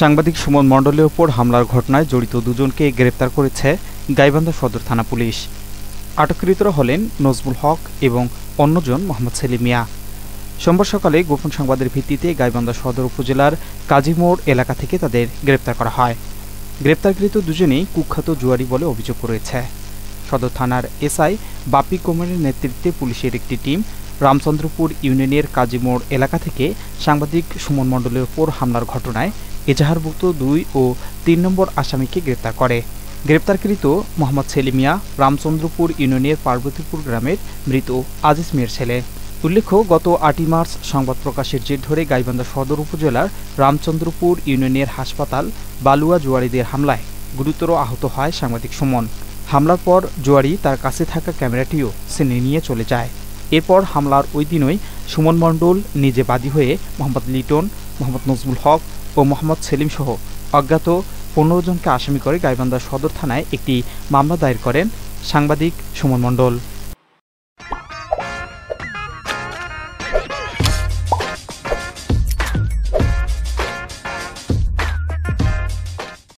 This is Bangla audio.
সাংবাদিক সুমন মণ্ডলের ওপর হামলার ঘটনায় জড়িত দুজনকে গ্রেপ্তার করেছে গাইবান্ধা সদর থানা পুলিশ। আটককৃতরা হলেন নজমুল হক এবং অন্যজন মোহাম্মদ সেলিম মিয়া। সোমবার সকালে গোপন সংবাদের ভিত্তিতে গাইবান্ধা সদর উপজেলার কাজীমোড় এলাকা থেকে তাদের গ্রেপ্তার করা হয়। গ্রেপ্তারকৃত দুজনেই কুখ্যাত জুয়ারি বলে অভিযোগ রয়েছে সদর থানার এসআই বাপি কোমরের নেতৃত্বে পুলিশের একটি টিম রামচন্দ্রপুর ইউনিয়নের কাজীমোড় এলাকা থেকে সাংবাদিক সুমন মণ্ডলের ওপর হামলার ঘটনায় এজাহারভুক্ত দুই ও তিন নম্বর আসামিকে গ্রেপ্তার করে। গ্রেপ্তারকৃত মোহাম্মদ সেলিমিয়া রামচন্দ্রপুর ইউনিয়নের পার্বতীপুর গ্রামের মৃত আজিজ মিয়ার ছেলে। উল্লেখ্য, গত আটই মার্চ সংবাদ প্রকাশের জের ধরে গাইবান্ধা সদর উপজেলার রামচন্দ্রপুর ইউনিয়নের হাসপাতাল বালুয়া জুয়ারিদের হামলায় গুরুতর আহত হয় সাংবাদিক সুমন। হামলার পর জুয়ারি তার কাছে থাকা ক্যামেরাটিও সেনে নিয়ে চলে যায়। এরপর হামলার ওই দিনই সুমন মণ্ডল নিজে বাদী হয়ে মোহাম্মদ লিটন, মোহাম্মদ নজমুল হক ও মোহাম্মদ সেলিম সহ অজ্ঞাত পনেরো জনকে আসামি করে গাইবান্ধা সদর থানায় একটি মামলা দায়ের করেন সাংবাদিক সুমন মণ্ডল।